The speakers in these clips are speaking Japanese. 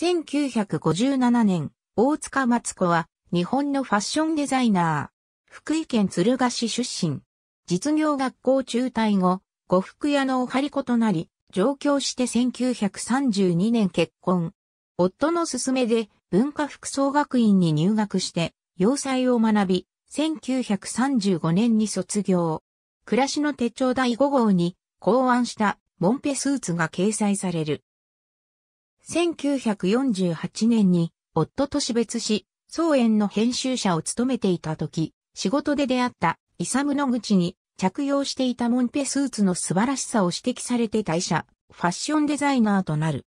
1957年、大塚松子は日本のファッションデザイナー。福井県敦賀市出身。実業学校中退後、呉服屋のお張り子となり、上京して1932年結婚。夫の勧めで文化服装学院に入学して、洋裁を学び、1935年に卒業。暮らしの手帳第5号に考案したモンペスーツが掲載される。1948年に夫と死別し、総園の編集者を務めていた時、仕事で出会ったイサムの口に着用していたモンペスーツの素晴らしさを指摘されて退社、ファッションデザイナーとなる。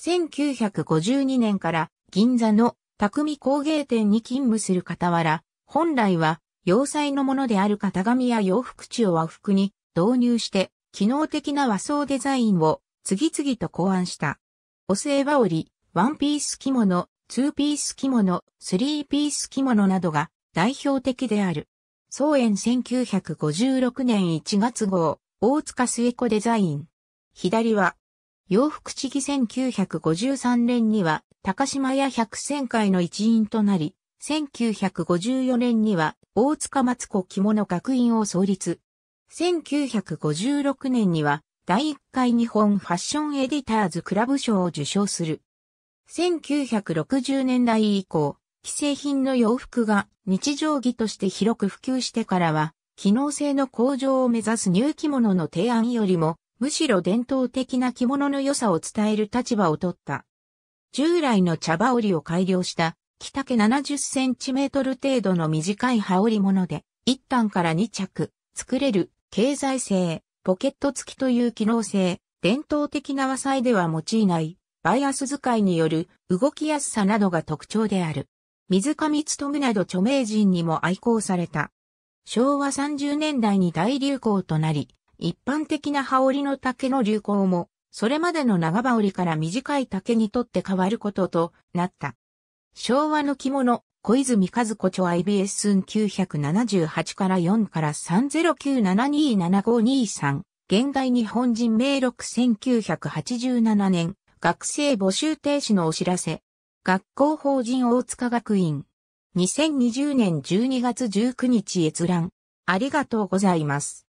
1952年から銀座の匠工芸店に勤務する傍ら、本来は洋裁のものである型紙や洋服地を和服に導入して機能的な和装デザインを次々と考案した。お世羽織、ワンピース着物、ツーピース着物、スリーピース着物などが代表的である。総園1956年1月号、大塚末子デザイン。左は、洋服地儀1953年には、高島屋百戦会の一員となり、1954年には、大塚松子着物学院を創立。1956年には、第1回日本ファッションエディターズクラブ賞を受賞する。1960年代以降、既製品の洋服が日常着として広く普及してからは、機能性の向上を目指すニュー着物の提案よりも、むしろ伝統的な着物の良さを伝える立場を取った。従来の茶羽織を改良した北毛70センチメートル程度の短い羽織物で、1単から2着、作れる、経済性、ポケット付きという機能性、伝統的な和裁では用いない、バイアス使いによる動きやすさなどが特徴である。水上努など著名人にも愛好された。昭和30年代に大流行となり、一般的な羽織の丈の流行も、それまでの長羽織から短い丈にとって変わることとなった。昭和の着物、小泉和子著 IBS 978から4から309727523現代日本人名録1987年学生募集停止のお知らせ学校法人大塚学院。2020年12月19日閲覧。ありがとうございます。